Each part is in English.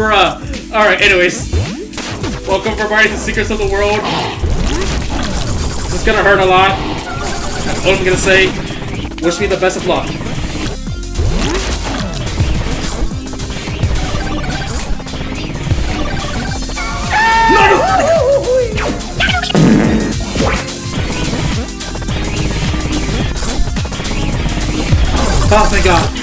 Bruh. Alright, anyways. Welcome everybody to Secrets of the World. This is gonna hurt a lot. That's all I'm gonna say. Wish me the best of luck. Oh, thank God.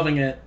Loving it.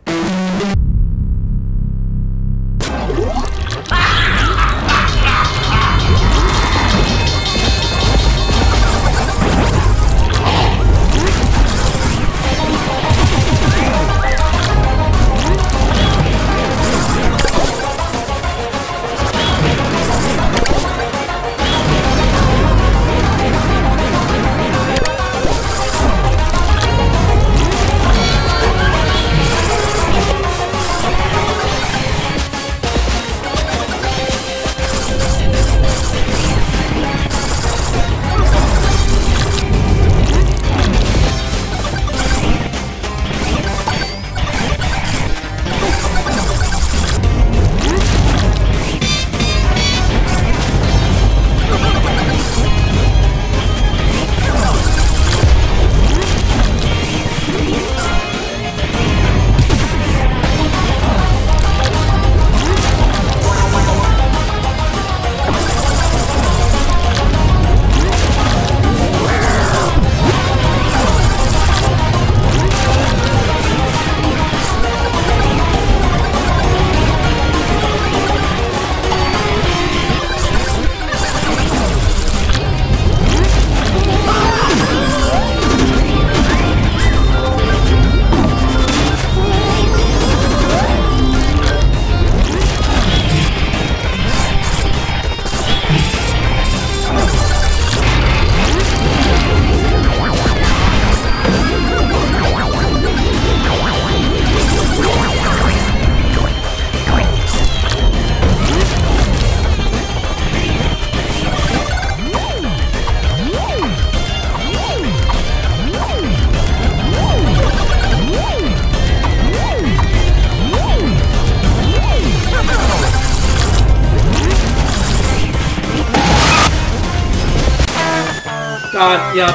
Yep,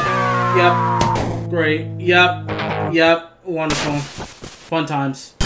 yep, great, yep, yep, wonderful, fun times.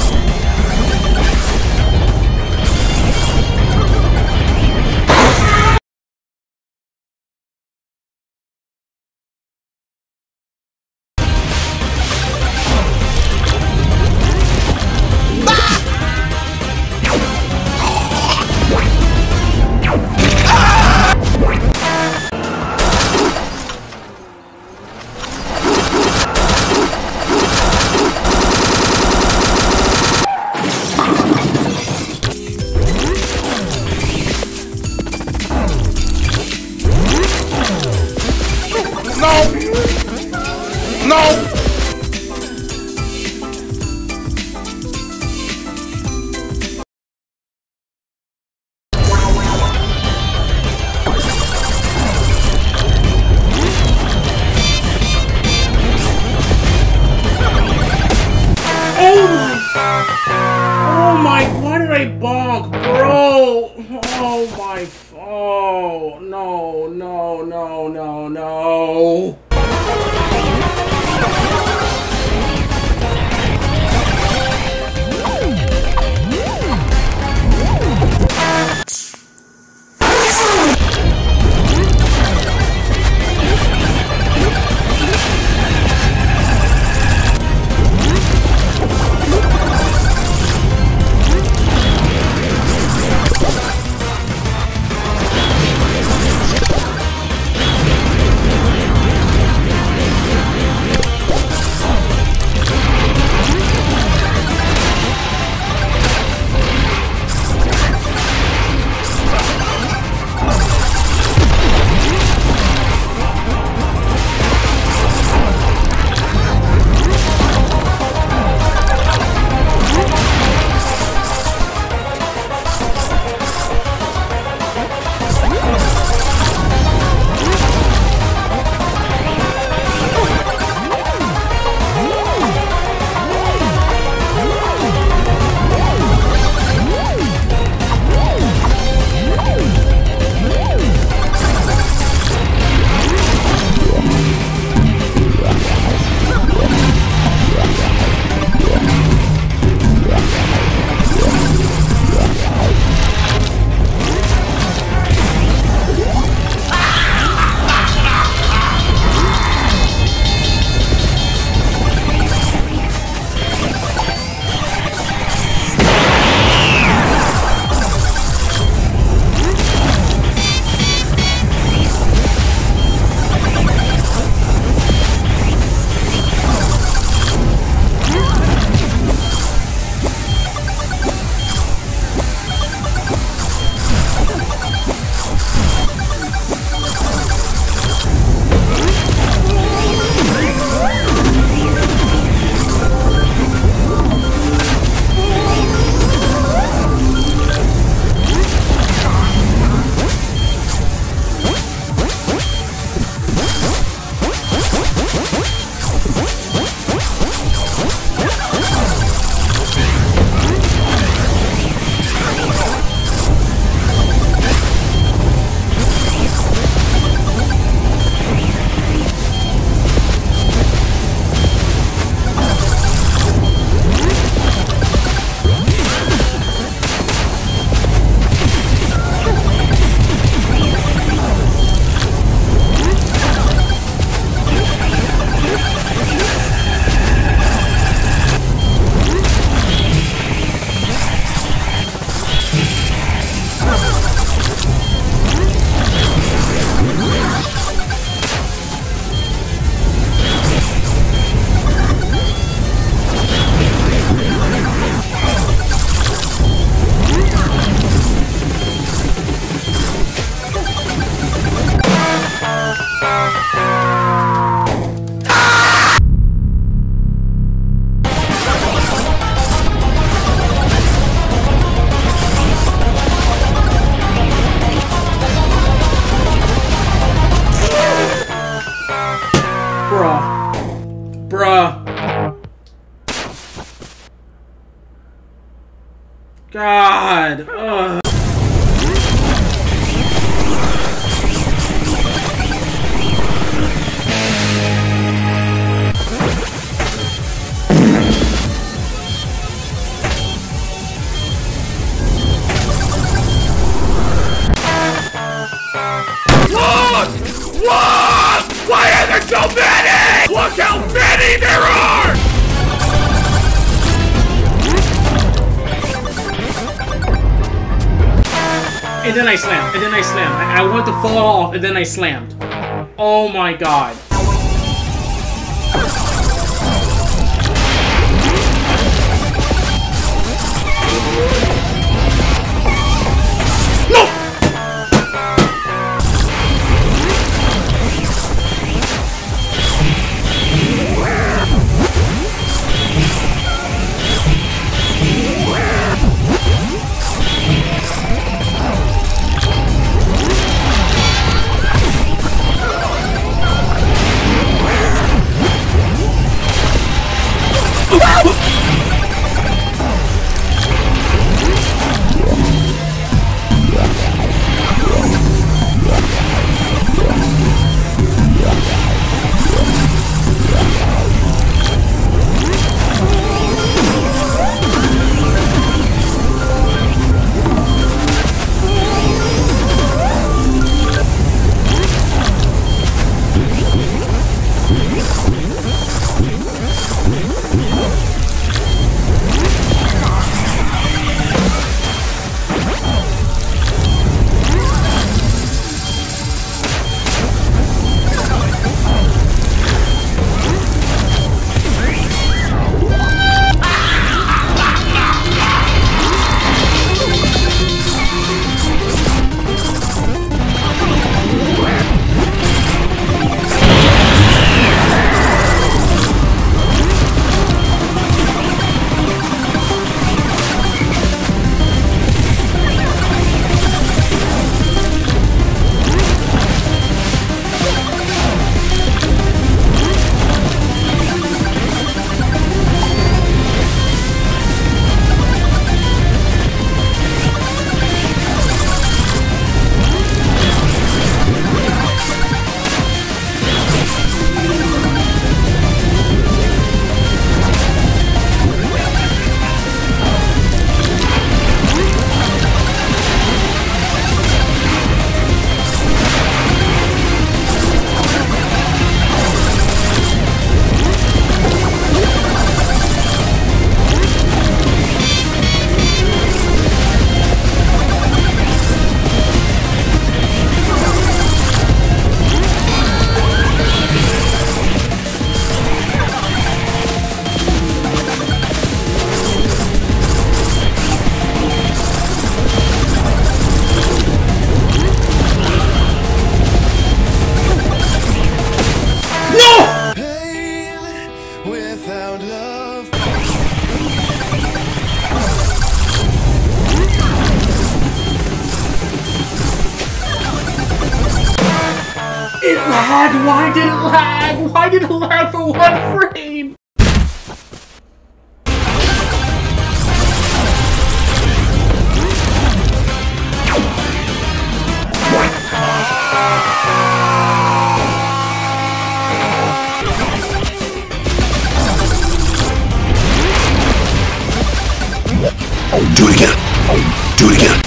I, went to fall off, and then I slammed. Oh my god. Lag? Why did it lag for one frame? Do it again. Do it again.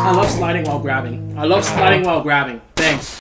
I love sliding while grabbing. I love sliding while grabbing. Thanks.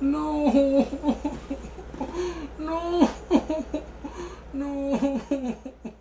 No! No! No!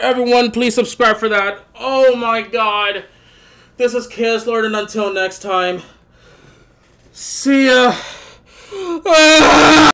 Everyone, please subscribe for that. Oh my god. This is Chaos Lord, and until next time, see ya. Ah!